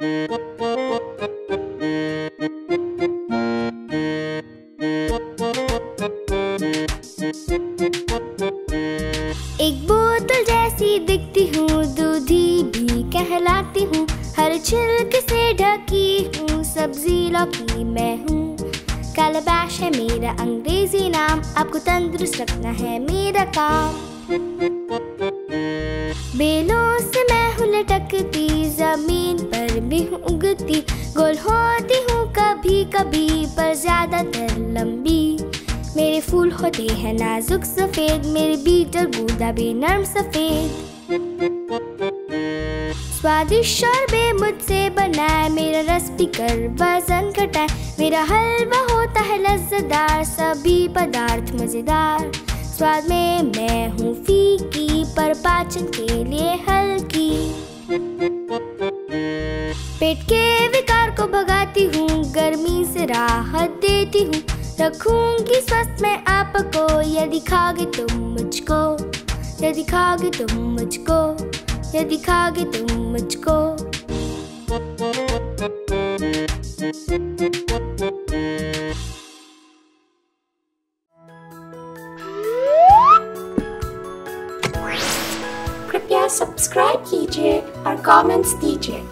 एक बोतल जैसी दिखती हूँ, दूधी भी कहलाती हूँ। हर छिलक से ढकी हूँ, सब्ज़ी लौकी मैं हूँ। कैलाबैश है मेरा अंग्रेज़ी नाम, आपको तंदुरुस्त रखना है मेरा काम। बेलों से मैं हूँ लटकती ज़मीन पर हूँ उगती, गोल होती हूँ कभी कभी, पर ज़्यादातर लंबी। मेरे फूल होते हैं नाजुक सफ़ेद, मेरे और गूदा भी नरम सफ़ेद। स्वादिष्ट और बे मुझसे बनाए, मेरा रस पीकर वज़न घटाए। मेरा हलवा होता है लज्जतदार सभी पदार्थ मज़ेदार। स्वाद में मैं हूँ फीकी, पर पाचन के लिए हल्की। पेट के विकार को भगाती हूँ, गर्मी से राहत देती हूँ। रखूँगी स्वस्थ मैं आपको यदि खाओगे तुम मुझको यदि खाओगे तुम मुझको यदि खाओगे तुम मुझको। कृपया सब्सक्राइब कीजिए और कमेंट्स दीजिए।